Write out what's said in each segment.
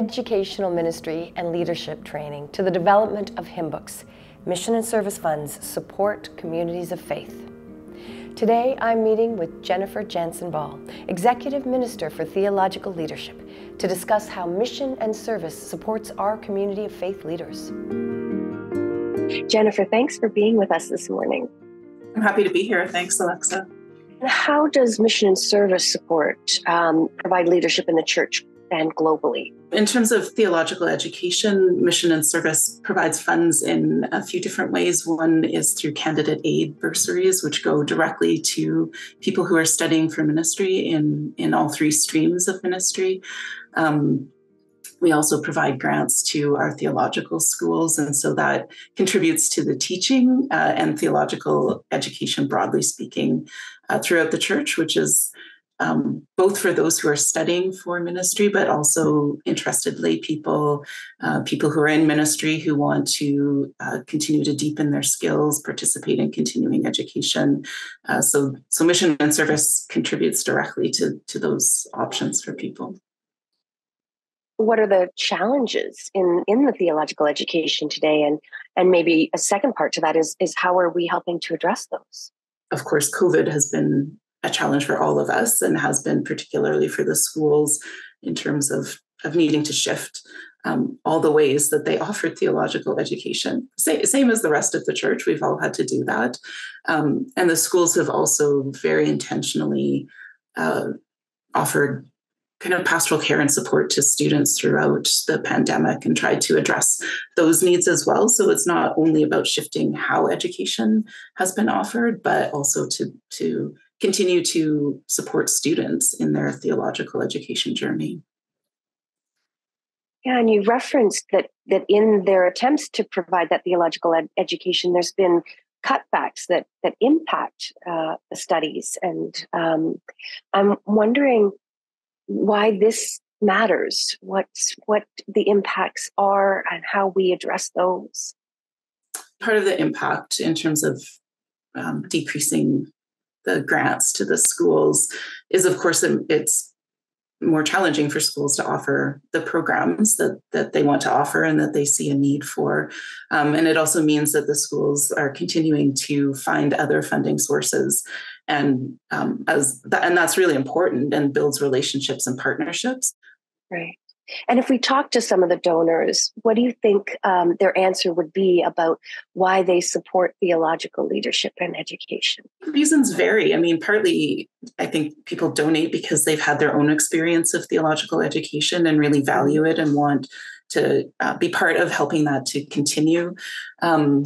educational ministry and leadership training to the development of hymn books, mission and service funds support communities of faith. Today, I'm meeting with Jennifer Janzen-Ball, Executive Minister for Theological Leadership, to discuss how mission and service supports our community of faith leaders. Jennifer, thanks for being with us this morning. I'm happy to be here. Thanks, Alexa. How does mission and service support um, provide leadership in the church and globally? In terms of theological education, Mission and Service provides funds in a few different ways. One is through candidate aid bursaries, which go directly to people who are studying for ministry in, in all three streams of ministry. Um, we also provide grants to our theological schools, and so that contributes to the teaching uh, and theological education, broadly speaking, uh, throughout the church, which is um, both for those who are studying for ministry, but also interested lay people, uh, people who are in ministry who want to uh, continue to deepen their skills, participate in continuing education. Uh, so, so mission and service contributes directly to, to those options for people. What are the challenges in in the theological education today? And and maybe a second part to that is is how are we helping to address those? Of course covid has been a challenge for all of us and has been particularly for the schools in terms of of needing to shift um, all the ways that they offer theological education same, same as the rest of the church we've all had to do that um, and the schools have also very intentionally uh, offered kind of pastoral care and support to students throughout the pandemic and tried to address those needs as well. So it's not only about shifting how education has been offered, but also to, to continue to support students in their theological education journey. Yeah, and you referenced that that in their attempts to provide that theological ed- education, there's been cutbacks that that impact uh, the studies, and um, I'm wondering why this matters, what's what the impacts are, and how we address those. Part of the impact in terms of um, decreasing the grants to the schools is, of course, it's more challenging for schools to offer the programs that, that they want to offer and that they see a need for. Um, and it also means that the schools are continuing to find other funding sources. And um, as and that's really important and builds relationships and partnerships. Right. And if we talk to some of the donors, what do you think um, their answer would be about why they support theological leadership and education? Reasons vary. I mean, partly I think people donate because they've had their own experience of theological education and really value it and want to uh, be part of helping that to continue. Um,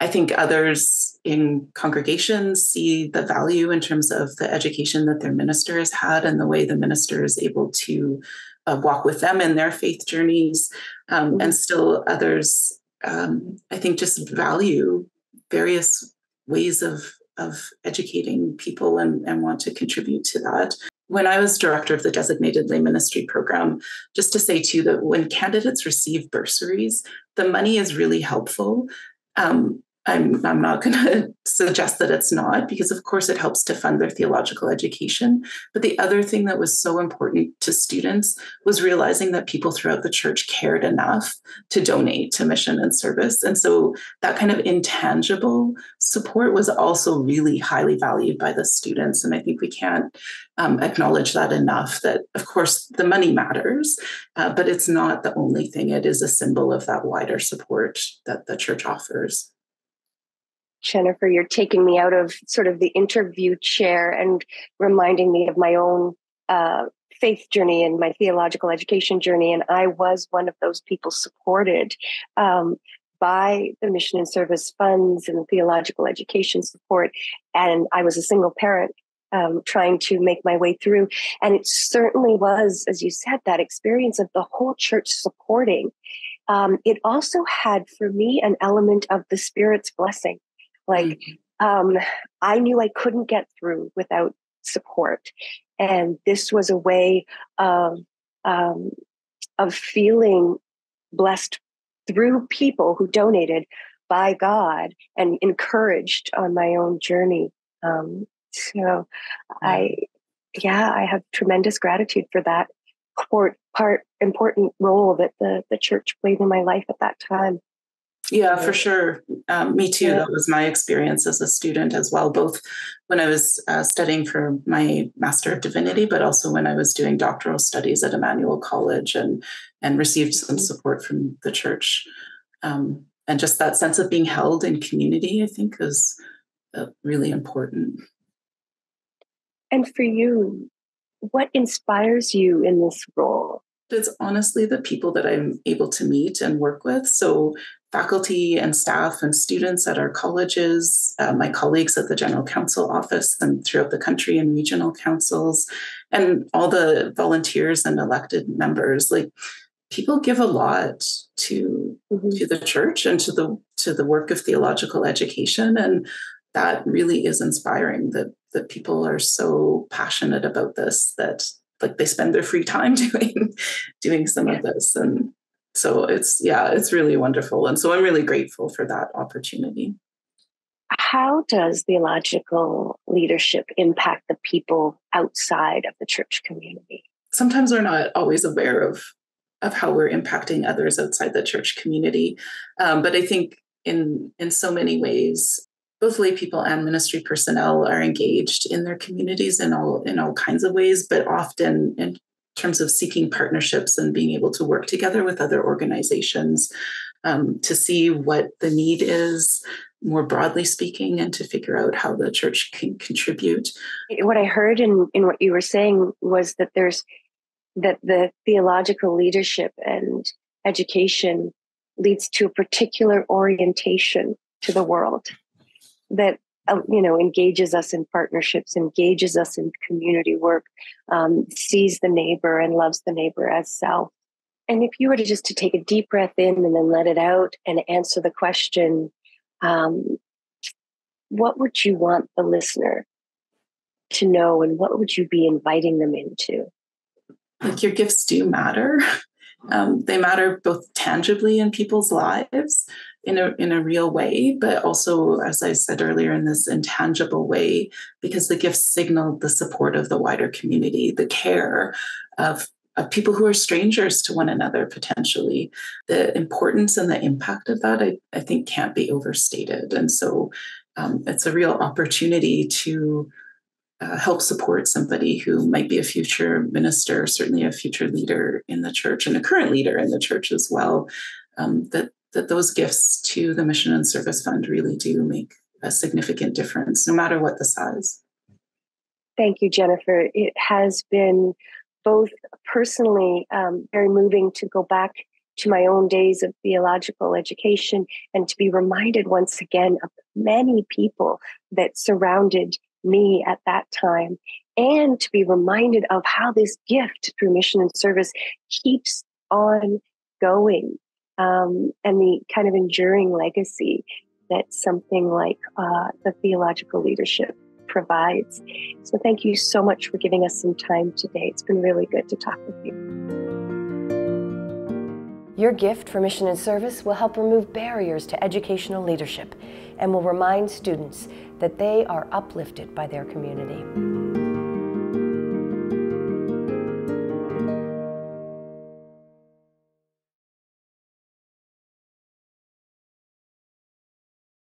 I think others in congregations see the value in terms of the education that their minister has had and the way the minister is able to uh, walk with them in their faith journeys. Um, and still others, um, I think, just value various ways of, of educating people and, and want to contribute to that. When I was director of the designated lay ministry program, just to say too that when candidates receive bursaries, the money is really helpful. Um, I'm, I'm not going to suggest that it's not, because of course it helps to fund their theological education. But the other thing that was so important to students was realizing that people throughout the church cared enough to donate to mission and service. And so that kind of intangible support was also really highly valued by the students. And I think we can't um, acknowledge that enough that, of course, the money matters, uh, but it's not the only thing. It is a symbol of that wider support that the church offers. Jennifer, you're taking me out of sort of the interview chair and reminding me of my own uh, faith journey and my theological education journey. And I was one of those people supported um, by the mission and service funds and the theological education support. And I was a single parent um, trying to make my way through. And it certainly was, as you said, that experience of the whole church supporting. Um, it also had for me an element of the Spirit's blessing. Like, mm-hmm. um, I knew I couldn't get through without support. And this was a way of, um, of feeling blessed through people who donated by God and encouraged on my own journey. Um, so I, yeah, I have tremendous gratitude for that part, part important role that the, the church played in my life at that time. Yeah, for sure. Um, me too. Yeah. That was my experience as a student as well, both when I was uh, studying for my Master of Divinity, but also when I was doing doctoral studies at Emmanuel College and and received some mm-hmm. support from the church. Um, and just that sense of being held in community, I think, is uh, really important. And for you, what inspires you in this role? It's honestly the people that I'm able to meet and work with. So, faculty and staff and students at our colleges, uh, my colleagues at the General Council office and throughout the country and regional councils, and all the volunteers and elected members. Like, people give a lot to mm-hmm. to the church and to the to the work of theological education and that really is inspiring that that people are so passionate about this that like they spend their free time doing doing some of this and so it's yeah it's really wonderful. And so i'm really grateful for that opportunity. How does theological leadership impact the people outside of the church community? Sometimes we're not always aware of of how we're impacting others outside the church community. Um, but i think in in so many ways both lay people and ministry personnel are engaged in their communities in all in all kinds of ways, but often in terms of seeking partnerships and being able to work together with other organizations um, to see what the need is more broadly speaking and to figure out how the church can contribute. What i heard in, in what you were saying was that there's that the theological leadership and education leads to a particular orientation to the world. That uh, you know engages us in partnerships engages us in community work um, sees the neighbor and loves the neighbor as self. And if you were to just to take a deep breath in and then let it out and answer the question um, what would you want the listener to know and what would you be inviting them into? Like your gifts do matter. Um, they matter both tangibly in people's lives in a in a real way, but also, as I said earlier, in this intangible way, because the gifts signaled the support of the wider community, the care of of people who are strangers to one another potentially. The importance and the impact of that i, I think can't be overstated. And so um, it's a real opportunity to uh, help support somebody who might be a future minister certainly a future leader in the church and a current leader in the church as well um, that that those gifts to the Mission and Service Fund really do make a significant difference, no matter what the size. Thank you, Jennifer. It has been both personally um, very moving to go back to my own days of theological education and to be reminded once again of many people that surrounded me at that time and to be reminded of how this gift through mission and service keeps on going um, and the kind of enduring legacy that something like uh, the theological leadership provides. So, thank you so much for giving us some time today. It's been really good to talk with you. Your gift for mission and service will help remove barriers to educational leadership and will remind students that they are uplifted by their community.